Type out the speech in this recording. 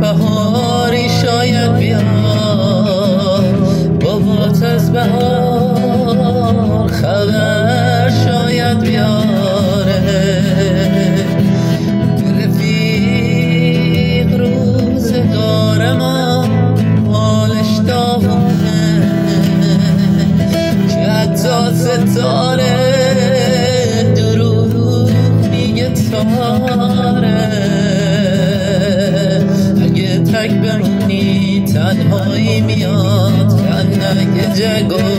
بهاری شاید بیاد. بابات از بهار خبر شاید بیاره. رفیق روزگار ما حالش داغونه. که حتی ستاره دروغ میگه تاره. تک بمونی تنهایی میاد کنک جگل